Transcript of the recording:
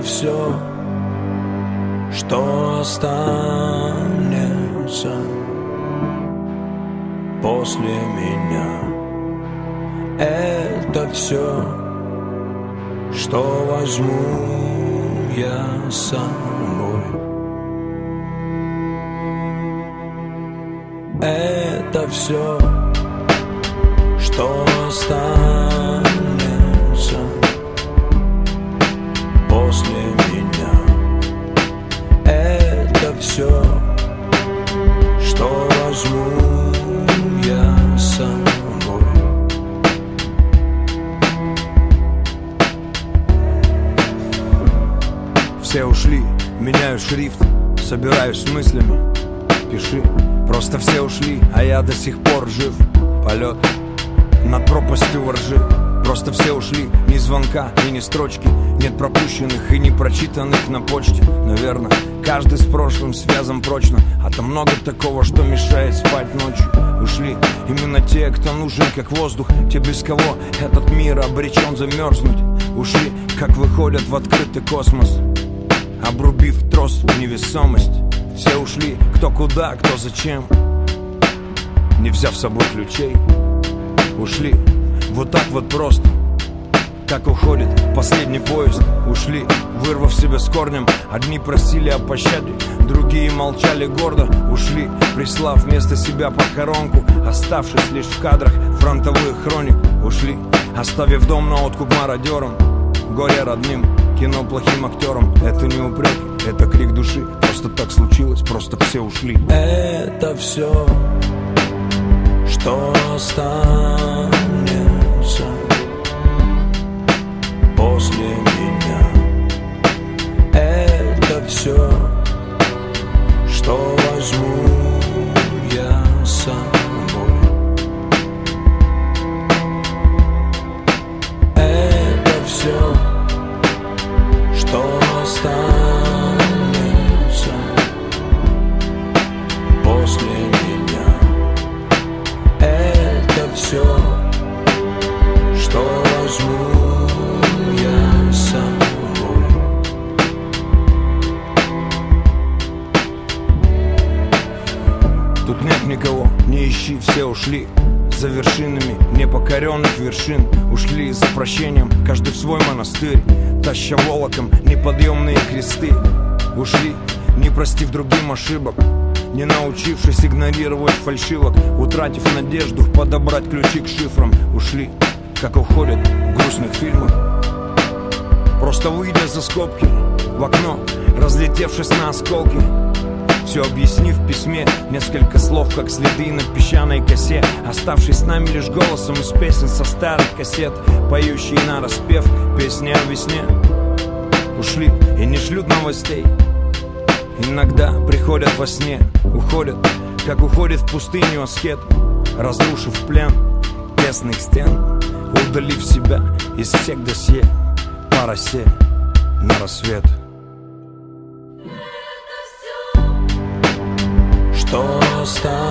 все, что останется после меня. Это все, что возьму я с собой. Это все, возьму я с собой. Все ушли, меняю шрифт, собираюсь с мыслями. Пиши, просто все ушли, а я до сих пор жив. Полет над пропастью воржи Просто все ушли, ни звонка и ни строчки. Нет пропущенных и не прочитанных на почте Наверное, каждый с прошлым связан прочно. А там много такого, что мешает спать ночью. Ушли именно те, кто нужен как воздух. Те, без кого этот мир обречен замерзнуть. Ушли, как выходят в открытый космос. Обрубив трос в невесомость. Все ушли, кто куда, кто зачем. Не взяв с собой ключей Ушли, вот так вот просто. Как уходит последний поезд Ушли, вырвав себя с корнем Одни просили о пощаде Другие молчали гордо Ушли, прислав вместо себя похоронку Оставшись лишь в кадрах фронтовых хроник Ушли, оставив дом на откуп мародерам Горе родным, кино плохим актерам. Это не упреки, это крик души. Просто так случилось, просто все ушли. Это все, что останется после ищи, все ушли За вершинами непокоренных вершин. Ушли за прощением, каждый в свой монастырь Таща волоком неподъемные кресты. Ушли, не простив другим ошибок не научившись игнорировать фальшивок Утратив надежду подобрать ключи к шифрам. Ушли, как уходят в грустных фильмах. Просто выйдя за скобки в окно Разлетевшись на осколки все объяснив в письме Несколько слов, как следы на песчаной косе Оставшись с нами лишь голосом из песен со старых кассет Поющие на распев песни о весне. Ушли и не шлют новостей. Иногда приходят во сне, уходят Как уходит в пустыню аскет Разрушив плен тесных стен Удалив себя из всех досье По росе на рассвет что останется